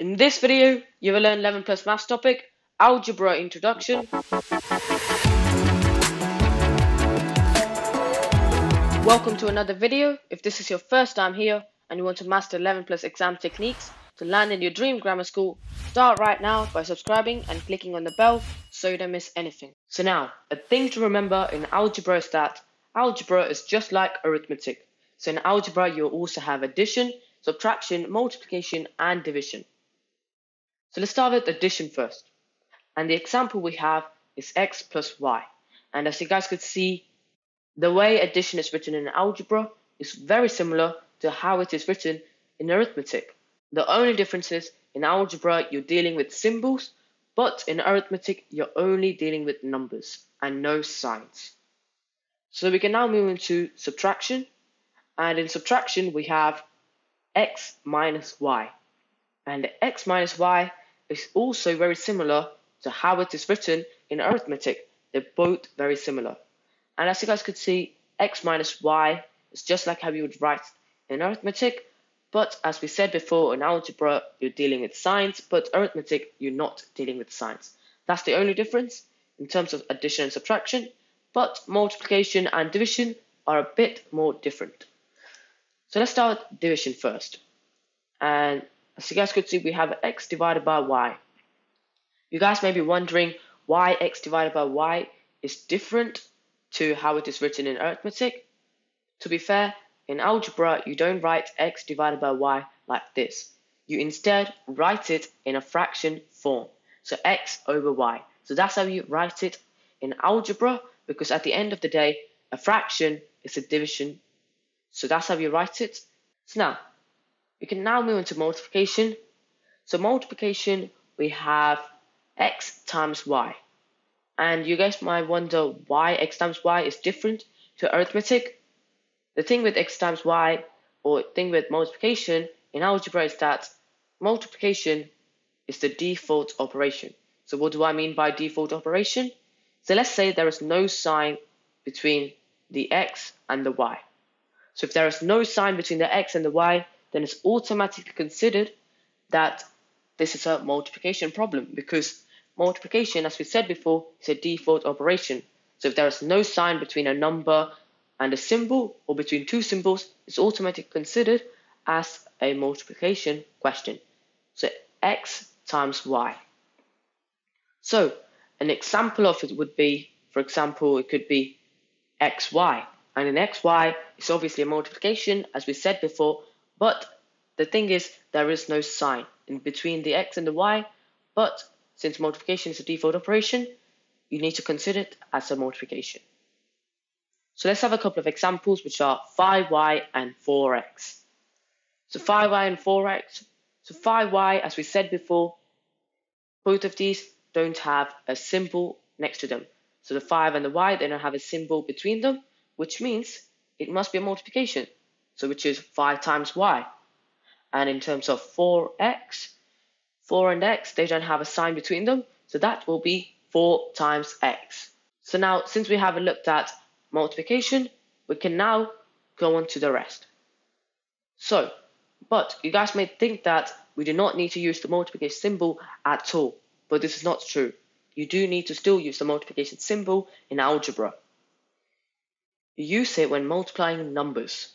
In this video, you will learn 11 plus maths topic, algebra introduction. Welcome to another video. If this is your first time here and you want to master 11 plus exam techniques to land in your dream grammar school, start right now by subscribing and clicking on the bell so you don't miss anything. So now, a thing to remember in algebra is that algebra is just like arithmetic. So in algebra, you'll also have addition, subtraction, multiplication, and division. So let's start with addition first. And the example we have is x plus y. And as you guys could see, the way addition is written in algebra is very similar to how it is written in arithmetic. The only difference is in algebra you're dealing with symbols, but in arithmetic you're only dealing with numbers and no signs. So we can now move into subtraction. And in subtraction we have x minus y. And x minus y is also very similar to how it is written in arithmetic. They're both very similar. And as you guys could see, x minus y is just like how you would write in arithmetic. But as we said before, in algebra, you're dealing with signs, but arithmetic, you're not dealing with signs. That's the only difference in terms of addition and subtraction, but multiplication and division are a bit more different. So let's start with division first. And as you guys could see, we have x divided by y. You guys may be wondering why x divided by y is different to how it is written in arithmetic. To be fair, in algebra, you don't write x divided by y like this. You instead write it in a fraction form. So x over y. So that's how you write it in algebra because at the end of the day, a fraction is a division. So that's how you write it. So now, we can now move into multiplication. So multiplication, we have x times y. And you guys might wonder why x times y is different to arithmetic. The thing with x times y, or thing with multiplication in algebra is that multiplication is the default operation. So what do I mean by default operation? So let's say there is no sign between the x and the y. So if there is no sign between the x and the y, then it's automatically considered that this is a multiplication problem because multiplication, as we said before, is a default operation. So if there is no sign between a number and a symbol or between two symbols, it's automatically considered as a multiplication question. So x times y. So an example of it would be, for example, it could be xy. And in xy, it's obviously a multiplication, as we said before, but the thing is, there is no sign in between the x and the y, but since multiplication is a default operation, you need to consider it as a multiplication. So let's have a couple of examples, which are 5y and 4x. So 5y and 4x. So 5y, as we said before, both of these don't have a symbol next to them. So the 5 and the y, they don't have a symbol between them, which means it must be a multiplication so which is 5 times y. And in terms of 4x, 4 and x, they don't have a sign between them, so that will be 4 times x. So now, since we haven't looked at multiplication, we can now go on to the rest. So, but you guys may think that we do not need to use the multiplication symbol at all, but this is not true. You do need to still use the multiplication symbol in algebra. You use it when multiplying numbers.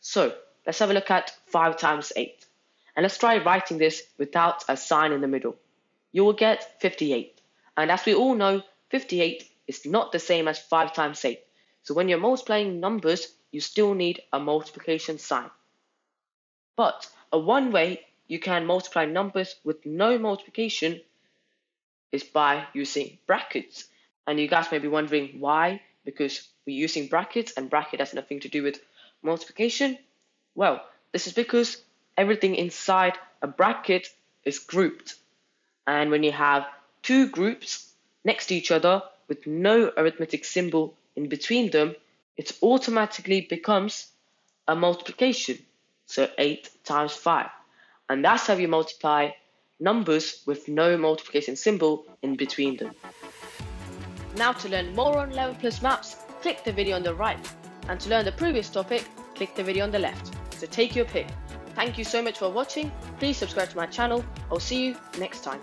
So let's have a look at 5 times 8. And let's try writing this without a sign in the middle. You will get 58. And as we all know, 58 is not the same as 5 times 8. So when you're multiplying numbers, you still need a multiplication sign. But a one way you can multiply numbers with no multiplication is by using brackets. And you guys may be wondering why, because we're using brackets and bracket has nothing to do with multiplication? Well, this is because everything inside a bracket is grouped. And when you have two groups next to each other with no arithmetic symbol in between them, it automatically becomes a multiplication. So 8 times 5. And that's how you multiply numbers with no multiplication symbol in between them. Now to learn more on 11 plus maths, click the video on the right. And to learn the previous topic, click the video on the left. So take your pick. Thank you so much for watching. Please subscribe to my channel. I'll see you next time.